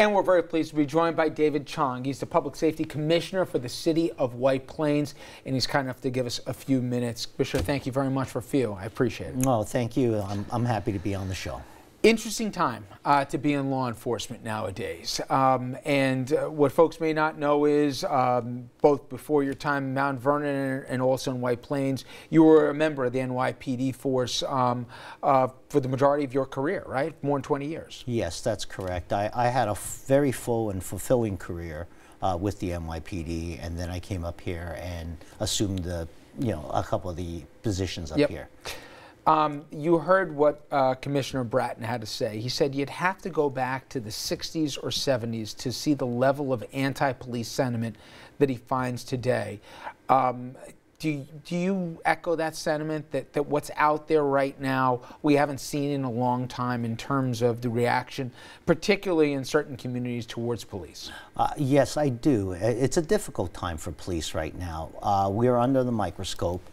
And we're very pleased to be joined by David Chong. He's the Public Safety Commissioner for the City of White Plains, and he's kind enough to give us a few minutes. Commissioner, thank you very much for a few. I appreciate it. No, thank you. I'm, I'm happy to be on the show. Interesting time uh, to be in law enforcement nowadays. Um, and uh, what folks may not know is um, both before your time in Mount Vernon and also in White Plains, you were a member of the NYPD force um, uh, for the majority of your career, right? More than 20 years. Yes, that's correct. I, I had a very full and fulfilling career uh, with the NYPD, and then I came up here and assumed the, you know, a couple of the positions up yep. here. Um, you heard what uh, Commissioner Bratton had to say. He said you'd have to go back to the 60s or 70s to see the level of anti police sentiment that he finds today. Um, do, do you echo that sentiment that, that what's out there right now we haven't seen in a long time in terms of the reaction, particularly in certain communities towards police? Uh, yes, I do. It's a difficult time for police right now. Uh, we're under the microscope.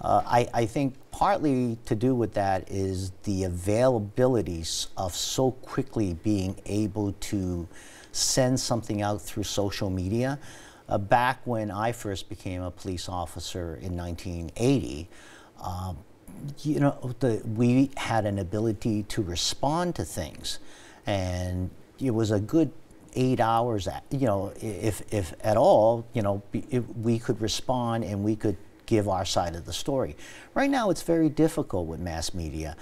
Uh, I, I, think partly to do with that is the availability of so quickly being able to send something out through social media. Uh, back when I first became a police officer in 1980, um, you know, the, we had an ability to respond to things, and it was a good eight hours. You know, if if at all, you know, we could respond and we could give our side of the story. Right now, it's very difficult with mass media.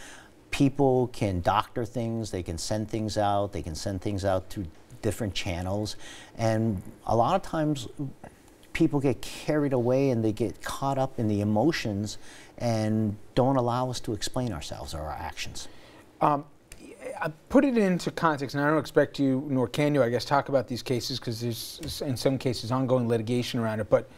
People can doctor things, they can send things out, they can send things out through different channels, and a lot of times people get carried away and they get caught up in the emotions and don't allow us to explain ourselves or our actions. Um, I put it into context, and I don't expect you, nor can you, I guess, talk about these cases because there's, in some cases, ongoing litigation around it. But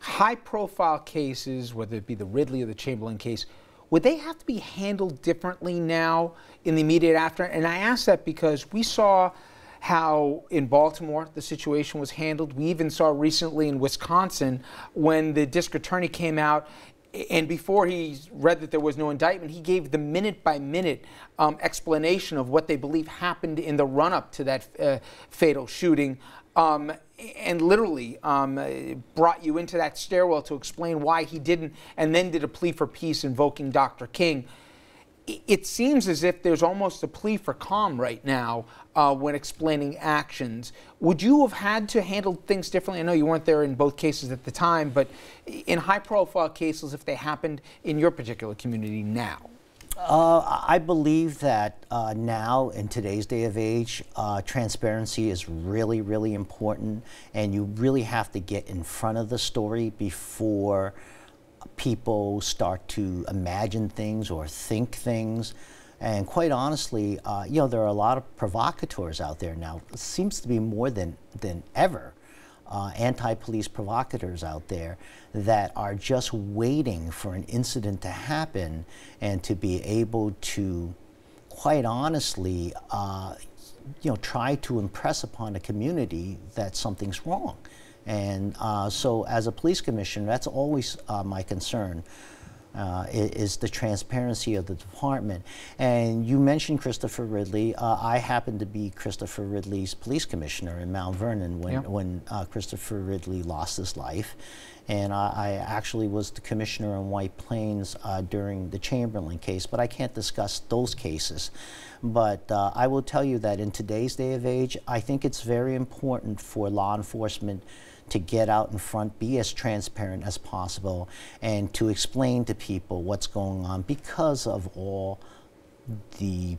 high profile cases, whether it be the Ridley or the Chamberlain case, would they have to be handled differently now in the immediate after? And I ask that because we saw how in Baltimore the situation was handled. We even saw recently in Wisconsin when the district attorney came out and before he read that there was no indictment, he gave the minute by minute um, explanation of what they believe happened in the run up to that uh, fatal shooting. Um, and literally um, brought you into that stairwell to explain why he didn't, and then did a plea for peace invoking Dr. King. It seems as if there's almost a plea for calm right now uh, when explaining actions. Would you have had to handle things differently? I know you weren't there in both cases at the time, but in high profile cases, if they happened in your particular community now? Uh, I believe that uh, now, in today's day of age, uh, transparency is really, really important, and you really have to get in front of the story before people start to imagine things or think things. And quite honestly, uh, you know, there are a lot of provocateurs out there now. It seems to be more than, than ever uh, anti-police provocateurs out there that are just waiting for an incident to happen and to be able to, quite honestly, uh, you know, try to impress upon a community that something's wrong. And uh, so, as a police commissioner, that's always uh, my concern uh, is the transparency of the department. And you mentioned Christopher Ridley. Uh, I happen to be Christopher Ridley's police commissioner in Mount Vernon when, when uh, Christopher Ridley lost his life. And I, I actually was the commissioner in White Plains uh, during the Chamberlain case, but I can't discuss those cases. But uh, I will tell you that in today's day of age, I think it's very important for law enforcement to get out in front, be as transparent as possible, and to explain to people what's going on because of all the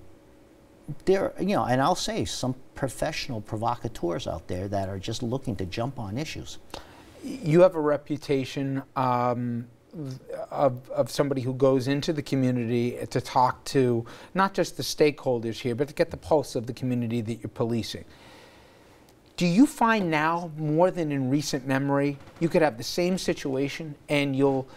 there, you know, and I'll say some professional provocateurs out there that are just looking to jump on issues. You have a reputation um, of, of somebody who goes into the community to talk to not just the stakeholders here, but to get the pulse of the community that you're policing. Do you find now, more than in recent memory, you could have the same situation and you'll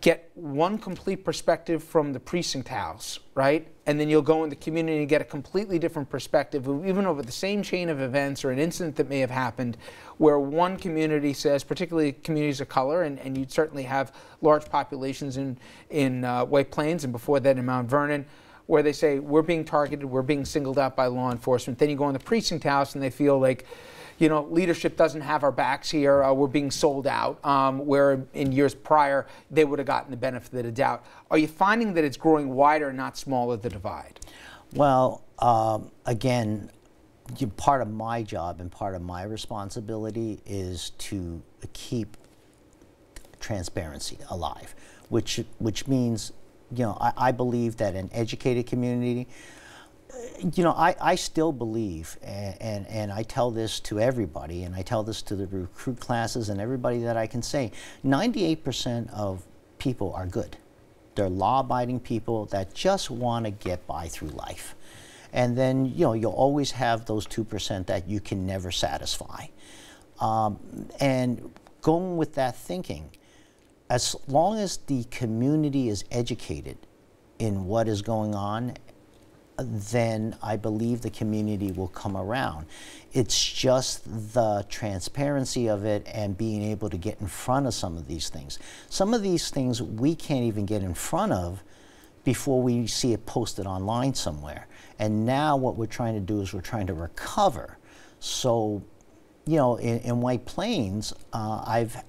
get one complete perspective from the precinct house, right? And then you'll go in the community and get a completely different perspective, even over the same chain of events or an incident that may have happened, where one community says, particularly communities of color, and, and you'd certainly have large populations in, in uh, White Plains and before that in Mount Vernon, where they say we're being targeted, we're being singled out by law enforcement. Then you go in the precinct house and they feel like, you know, leadership doesn't have our backs here. Uh, we're being sold out. Um, where in years prior they would have gotten the benefit of the doubt. Are you finding that it's growing wider, not smaller, the divide? Well, um, again, you, part of my job and part of my responsibility is to keep transparency alive, which which means, you know, I, I believe that an educated community. You know, I, I still believe, and, and, and I tell this to everybody, and I tell this to the recruit classes and everybody that I can say 98% of people are good. They're law abiding people that just want to get by through life. And then, you know, you'll always have those 2% that you can never satisfy. Um, and going with that thinking, as long as the community is educated in what is going on, then I believe the community will come around. It's just the transparency of it and being able to get in front of some of these things. Some of these things we can't even get in front of before we see it posted online somewhere. And now what we're trying to do is we're trying to recover. So, you know, in, in White Plains, uh, I've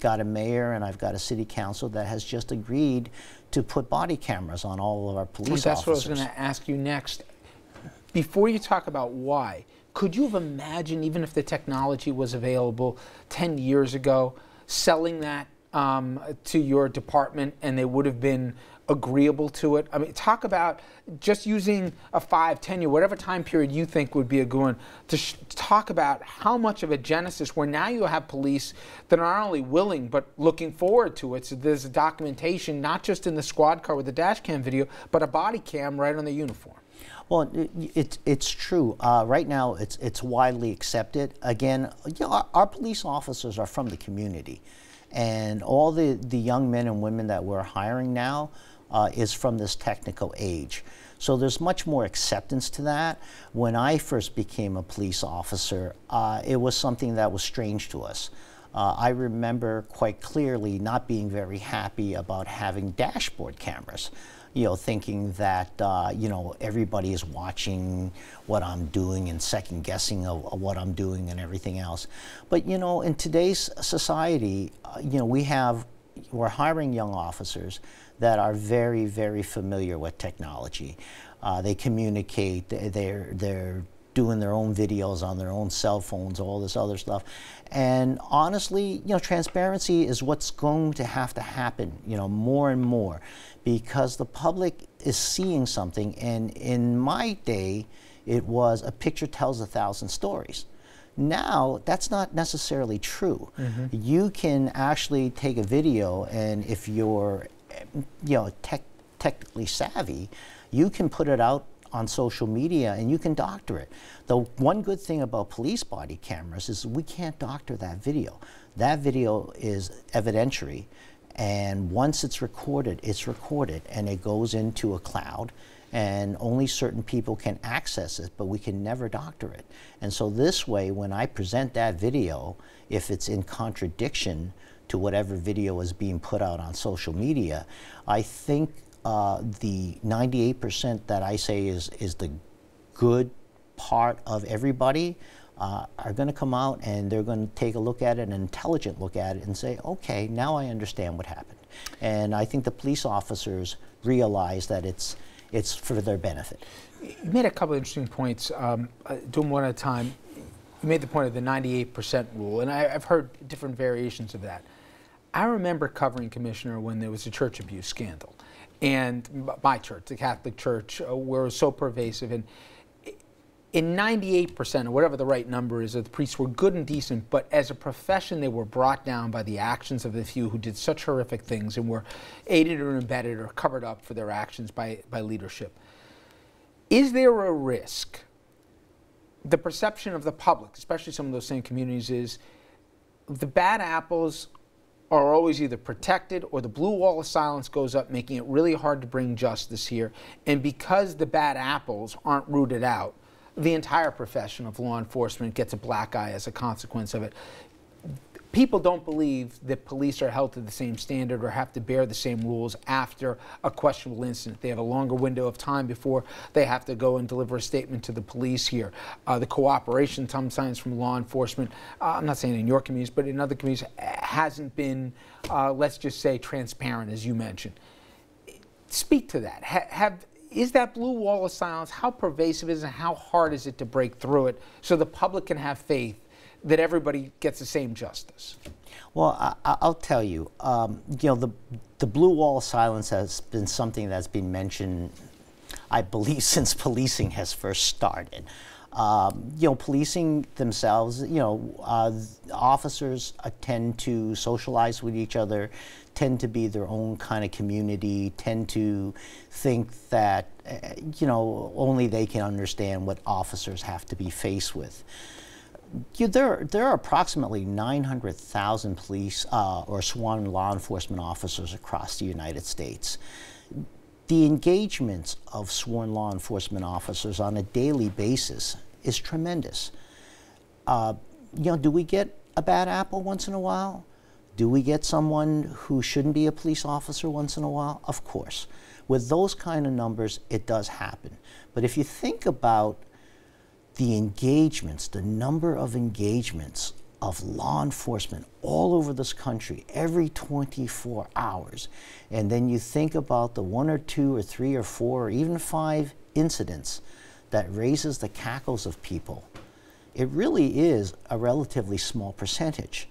got a mayor and I've got a city council that has just agreed to put body cameras on all of our police that's officers. what I was going to ask you next. Before you talk about why, could you have imagined, even if the technology was available 10 years ago, selling that um, to your department and they would have been agreeable to it? I mean, talk about just using a five, ten year, whatever time period you think would be a good one to sh- talk about how much of a genesis where now you have police that are not only willing but looking forward to it. So there's a documentation, not just in the squad car with the dash cam video, but a body cam right on the uniform. Well, it, it, it's true. Uh, right now, it's, it's widely accepted. Again, you know, our, our police officers are from the community. And all the, the young men and women that we're hiring now, uh, is from this technical age. So there's much more acceptance to that. When I first became a police officer, uh, it was something that was strange to us. Uh, I remember quite clearly not being very happy about having dashboard cameras you know, thinking that, uh, you know, everybody is watching what I'm doing and second guessing of, of, what I'm doing and everything else. But, you know, in today's society, uh, you know, we have, we're hiring young officers that are very, very familiar with technology. Uh, they communicate, they're, they're doing their own videos on their own cell phones, all this other stuff. And honestly, you know, transparency is what's going to have to happen, you know, more and more because the public is seeing something. And in my day, it was a picture tells a thousand stories. Now, that's not necessarily true. Mm -hmm. You can actually take a video, and if you're you know, tech, technically savvy, you can put it out on social media and you can doctor it. The one good thing about police body cameras is we can't doctor that video. That video is evidentiary and once it's recorded, it's recorded and it goes into a cloud and only certain people can access it, but we can never doctor it. And so this way, when I present that video, if it's in contradiction to whatever video is being put out on social media. I think uh, the 98% that I say is, is the good part of everybody uh, are going to come out and they're going to take a look at it, an intelligent look at it, and say, okay, now I understand what happened. And I think the police officers realize that it's, it's for their benefit. You made a couple of interesting points. Um, uh, do them one at a time. You made the point of the 98% rule, and I, have heard different variations of that. I remember covering Commissioner when there was a church abuse scandal. And my church, the Catholic Church, uh, were so pervasive. And in 98%, or whatever the right number is, of the priests were good and decent, but as a profession, they were brought down by the actions of the few who did such horrific things and were aided or embedded or covered up for their actions by, by leadership. Is there a risk? The perception of the public, especially some of those same communities, is the bad apples are always either protected or the blue wall of silence goes up, making it really hard to bring justice here. And because the bad apples aren't rooted out, the entire profession of law enforcement gets a black eye as a consequence of it. people don't believe that police are held to the same standard or have to bear the same rules after a questionable incident. They have a longer window of time before they have to go and deliver a statement to the police here. Uh, the cooperation sometimes from law enforcement, uh, I'm not saying in your communities, but in other communities, hasn't been, uh, let's just say, transparent, as you mentioned. Speak to that. Ha have is that blue wall of silence, how pervasive is it and how hard is it to break through it so the public can have faith that everybody gets the same justice? Well, I, will tell you, um, you know, the, the blue wall of silence has been something that's been mentioned, I believe, since policing has first started. Um, you know, policing themselves, you know, uh, officers tend to socialize with each other, tend to be their own kind of community, tend to think that, uh, you know, only they can understand what officers have to be faced with. You, there, there are approximately 900,000 police uh, or sworn law enforcement officers across the United States. The engagements of sworn law enforcement officers on a daily basis is tremendous. Uh, you know, do we get a bad apple once in a while? Do we get someone who shouldn't be a police officer once in a while? Of course. With those kind of numbers, it does happen. But if you think about the engagements, the number of engagements of law enforcement all over this country every 24 hours, and then you think about the one or two or three or four or even five incidents that raises the cackles of people, it really is a relatively small percentage.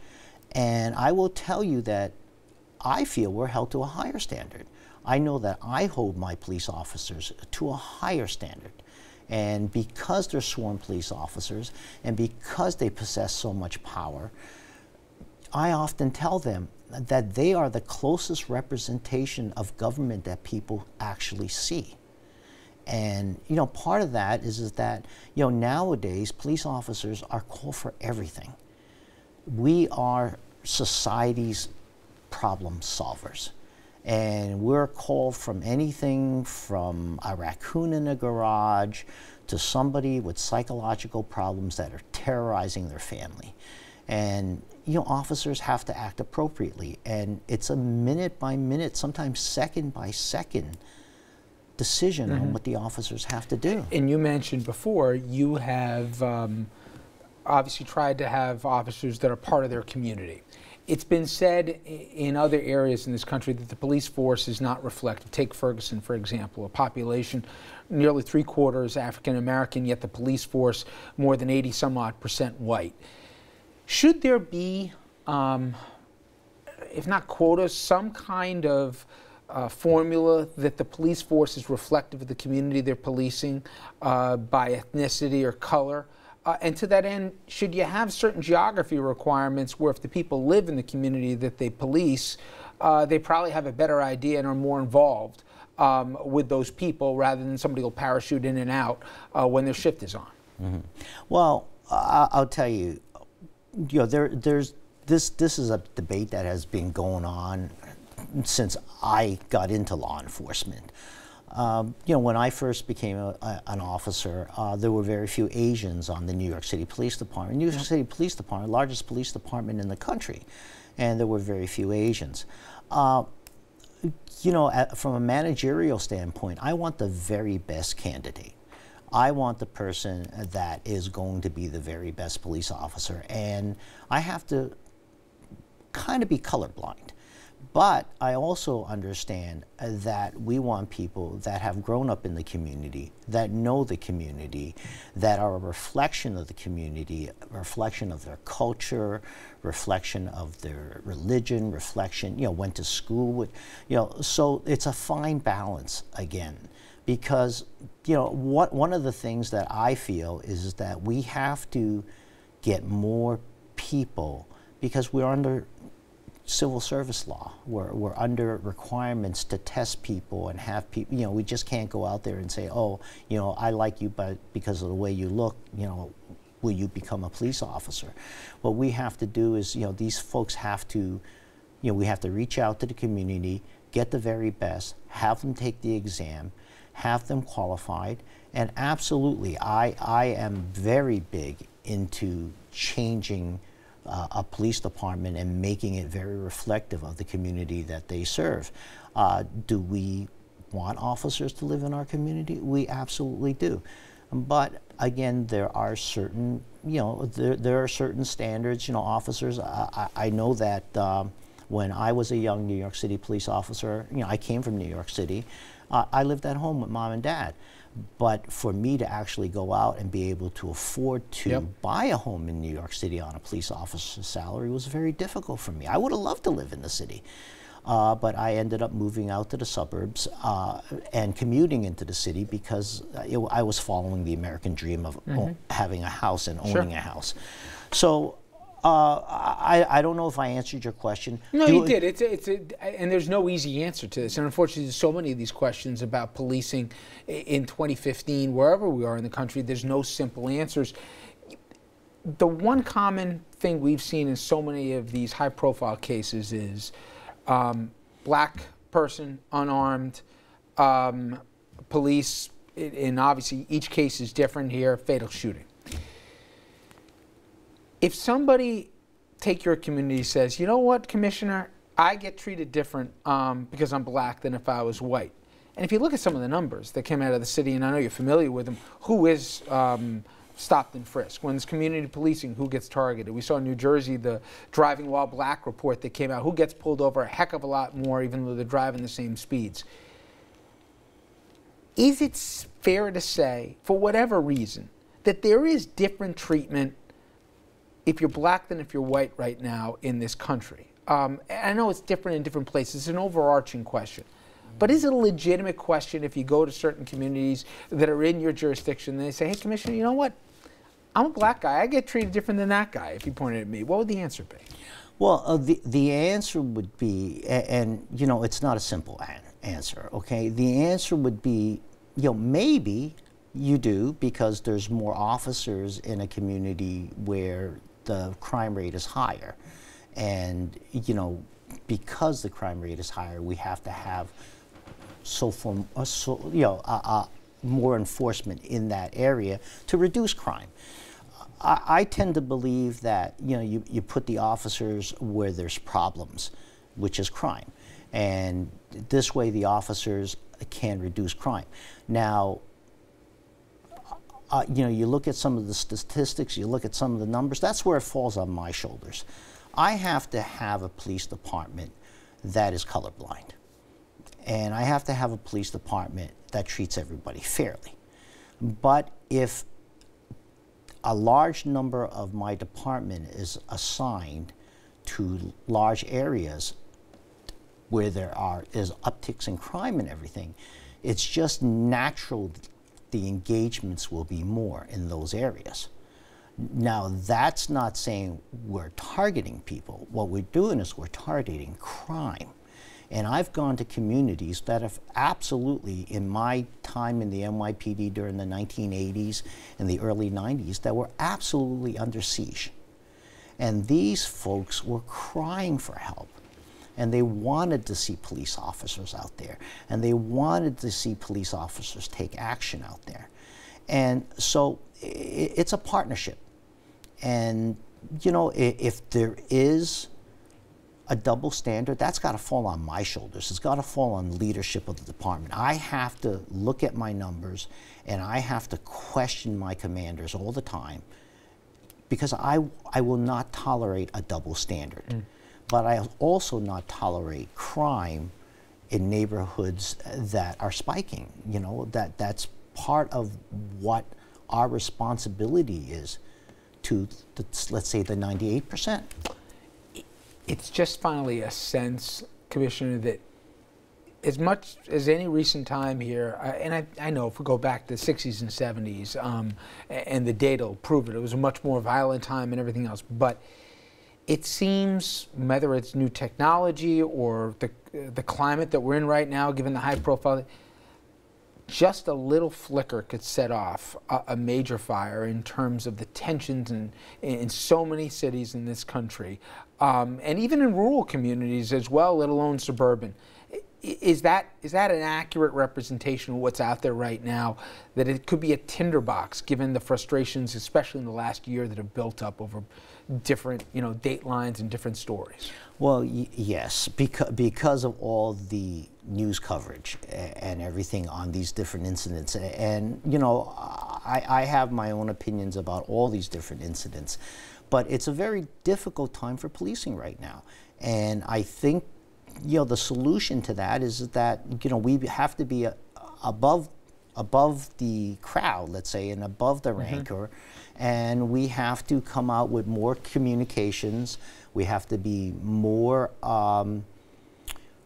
And I will tell you that I feel we're held to a higher standard. I know that I hold my police officers to a higher standard. And because they're sworn police officers and because they possess so much power, I often tell them that they are the closest representation of government that people actually see. And you know, part of that is, is that you know nowadays police officers are called for everything. We are society's problem solvers. And we're called from anything from a raccoon in a garage to somebody with psychological problems that are terrorizing their family. And you know, officers have to act appropriately. And it's a minute by minute, sometimes second by second decision mm -hmm. on mm-hmm. what the officers have to do. And you mentioned before, you have um, obviously tried to have officers that are part of their community. It's been said in other areas in this country that the police force is not reflective. Take Ferguson, for example, a population nearly three quarters African American, yet the police force more than 80 some odd percent white. Should there be, um, if not quotas, some kind of uh, formula that the police force is reflective of the community they're policing uh, by ethnicity or color? Uh, and to that end, should you have certain geography requirements where if the people live in the community that they police, uh, they probably have a better idea and are more involved um, with those people rather than somebody will parachute in and out uh, when their shift is on? Mm -hmm. Well, I'll tell you, you know, there, there's this. This is a debate that has been going on since I got into law enforcement. Um, you know, when I first became a, a, an officer, uh, there were very few Asians on the New York City Police Department. New York City Police Department, largest police department in the country, and there were very few Asians. Uh, you know, at, from a managerial standpoint, I want the very best candidate. I want the person that is going to be the very best police officer, and I have to kind of be colorblind. But I also understand uh, that we want people that have grown up in the community, that know the community, that are a reflection of the community, reflection of their culture, reflection of their religion, reflection, you know, went to school with, you know, so it's a fine balance again. Because, you know, what, one of the things that I feel is that we have to get more people because we're under civil service law. We're, we're under requirements to test people and have people, you know, we just can't go out there and say, oh, you know, I like you but because of the way you look, you know, will you become a police officer? What we have to do is, you know, these folks have to, you know, we have to reach out to the community, get the very best, have them take the exam, have them qualified, and absolutely, I, I am very big into changing uh, a police department and making it very reflective of the community that they serve. Uh, do we want officers to live in our community? We absolutely do. But again, there are certain, you know, there, there are certain standards. You know, officers. I, I know that um, when I was a young New York City police officer, you know, I came from New York City. Uh, I lived at home with mom and dad. But for me to actually go out and be able to afford to yep. buy a home in New York City on a police officer's salary was very difficult for me. I would have loved to live in the city. Uh, but I ended up moving out to the suburbs uh, and commuting into the city because it, I was following the American dream of mm -hmm. having a house and owning sure. a house. So uh, I, I don't know if I answered your question. No, Do you did. It's a, it's a, and there's no easy answer to this. And unfortunately, there's so many of these questions about policing in 2015, wherever we are in the country. There's no simple answers. The one common thing we've seen in so many of these high-profile cases is um, black person, unarmed, um, police, and obviously each case is different here. Fatal shooting if somebody take your community says, you know what, commissioner, I get treated different um, because I'm black than if I was white. And if you look at some of the numbers that came out of the city, and I know you're familiar with them, who is um, stopped and frisked? When it's community policing, who gets targeted? We saw in New Jersey the driving while black report that came out. Who gets pulled over a heck of a lot more, even though they're driving the same speeds? Is it fair to say, for whatever reason, that there is different treatment if you're black than if you're white right now in this country? Um, I know it's different in different places. It's an overarching question. But is it a legitimate question if you go to certain communities that are in your jurisdiction and they say, hey, Commissioner, you know what? I'm a black guy. I get treated different than that guy if you pointed at me. What would the answer be? Well, uh, the, the answer would be, and, and, you know, it's not a simple an answer, okay? The answer would be, you know, maybe you do because there's more officers in a community where the crime rate is higher. And, you know, because the crime rate is higher, we have to have so, form, uh, so you know, uh, uh, more enforcement in that area to reduce crime. I, I, tend to believe that, you know, you, you put the officers where there's problems, which is crime. And this way the officers can reduce crime. Now, uh, you know, you look at some of the statistics, you look at some of the numbers, that's where it falls on my shoulders. I have to have a police department that is colorblind. And I have to have a police department that treats everybody fairly. But if a large number of my department is assigned to large areas where there are is upticks in crime and everything, it's just natural the engagements will be more in those areas. Now, that's not saying we're targeting people. What we're doing is we're targeting crime. And I've gone to communities that have absolutely, in my time in the NYPD during the 1980s and the early 90s, that were absolutely under siege. And these folks were crying for help and they wanted to see police officers out there, and they wanted to see police officers take action out there. And so it's a partnership. And, you know, if there is a double standard, that's got to fall on my shoulders. It's got to fall on leadership of the department. I have to look at my numbers and I have to question my commanders all the time because I, I will not tolerate a double standard. Mm but I also not tolerate crime in neighborhoods that are spiking. You know, that that's part of what our responsibility is to, let's say, the 98%. It's just finally a sense, Commissioner, that as much as any recent time here, uh, and I, I, know if we go back to the 60s and 70s, um, and the data will prove it, it was a much more violent time and everything else, but it seems, whether it's new technology or the, the climate that we're in right now, given the high profile, just a little flicker could set off a, a major fire in terms of the tensions in, in so many cities in this country, um, and even in rural communities as well, let alone suburban. Is that is that an accurate representation of what's out there right now? That it could be a tinderbox, given the frustrations, especially in the last year, that have built up over different you know datelines and different stories. Well, yes, because, because of all the news coverage and everything on these different incidents. And, you know, I, I have my own opinions about all these different incidents, but it's a very difficult time for policing right now. And I think, you know, the solution to that is that, you know, we have to be uh, above above the crowd, let's say, and above the rancor, and we have to come out with more communications. We have to be more um,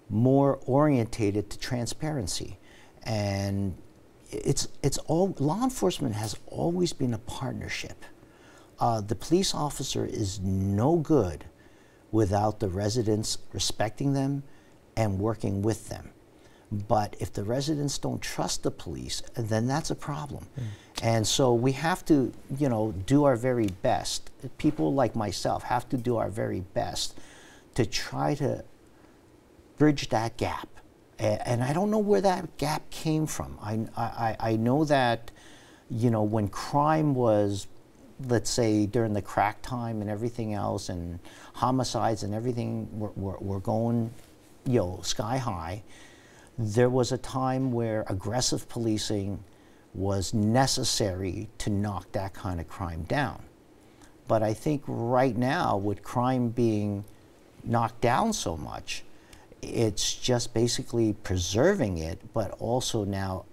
more orientated to transparency, and it's it's all law enforcement has always been a partnership. Uh, the police officer is no good without the residents respecting them and working with them. But if the residents don't trust the police, then that's a problem. Hmm. And so we have to, you know, do our very best. People like myself have to do our very best to try to bridge that gap. A- And I don't know where that gap came from. I, I, I know that, you know, when crime was, let's say, during the crack time and everything else, and homicides and everything were, were, were going, you know, sky high, there was a time where aggressive policing was necessary to knock that kind of crime down. But I think right now, with crime being knocked down so much, it's just basically preserving it, but also now,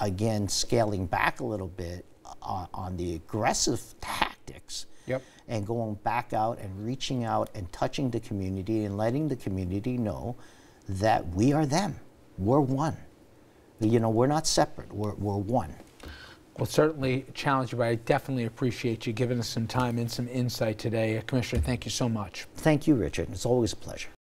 again, scaling back a little bit on, on the aggressive tactics. Yep. And going back out and reaching out and touching the community and letting the community know that we are them. We're one. You know, we're not separate, we're, we're one. Well, certainly challenge you, but I definitely appreciate you giving us some time and some insight today. Commissioner, thank you so much. Thank you, Richard. It's always a pleasure.